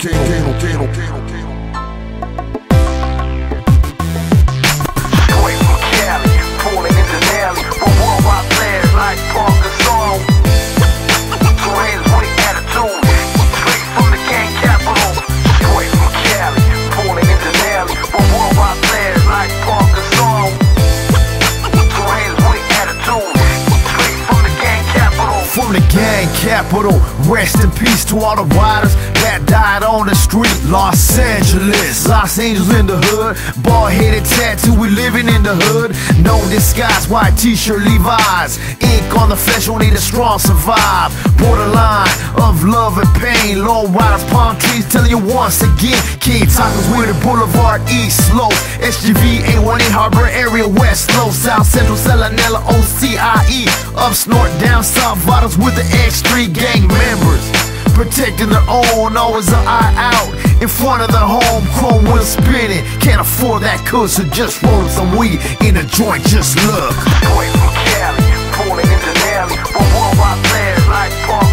Kano, Kano, Kano, Kano. Rest in peace to all the riders that died on the street. Los Angeles, Los Angeles in the hood. Bald headed tattoo, we living in the hood. No disguise, white t shirt, Levi's. Ink on the flesh, only the strong survive. Borderline of love and pain. Long riders, palm trees, telling you once again. King Tacos, Whittier Boulevard, East Slope. SGV, A1A Harbor Area, West Slope. South Central, Salanella, OCIE. Up Snort, down South, Vitals with the X3 gang members. Protecting their own, always an eye out. In front of the home, chrome wheel spinning. Can't afford that cook, so just roll some weed in a joint, just look. From Cali, falling into Nelly. Worldwide players like Paul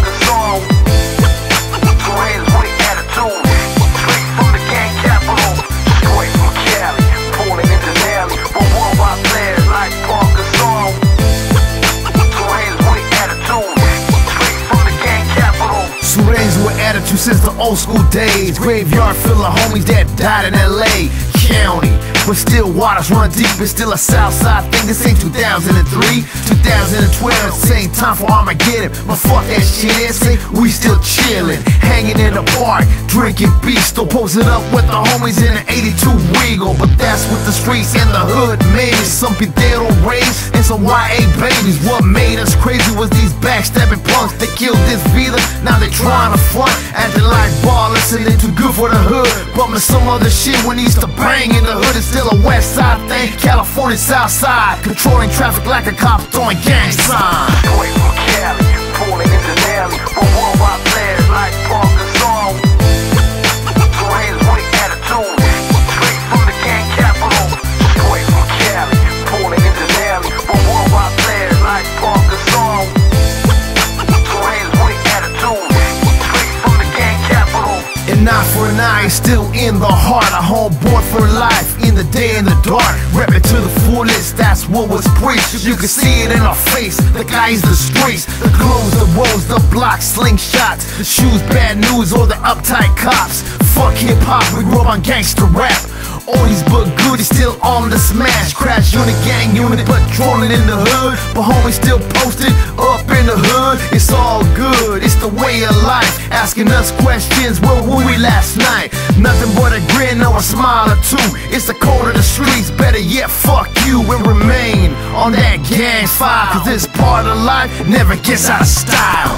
with attitude since the old school days. Graveyard full of homies that died in LA County. But still, waters run deep. It's still a Southside thing. This ain't 2003, 2012. Same time for Armageddon. But fuck that shit. Say we still chillin', hanging in the park, drinking beef. Still posing up with the homies in an 82 Regal. But that's what the streets and the hood made. us. Some Pidero raised and some YA babies. What made us crazy was these backstabbing punks that killed this vida. Now they trying to front, acting like and they too good for the hood. Bumping some other shit when he to bang in the hood. It's still a west side thing. California south side, controlling traffic like a cop throwing gang signs. Eye for an eye is still in the heart. A homeboy for life in the day and the dark. Rep it to the fullest, that's what was preached. You can see it in our face. The guys, the streets, the clothes, the woes, the blocks, slingshots, the shoes, bad news, or the uptight cops. Fuck hip hop, we grew up on gangster rap. Oldies but goodies still on the smash. Crash unit, gang unit, patrolling in the hood. But homies still posted Asking us questions, where were we last night? Nothing but a grin or a smile or two. It's the code of the streets, better yet, fuck you and remain on that gang fire. Cause this part of life never gets out of style.